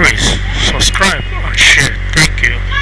Always subscribe and share. Thank you.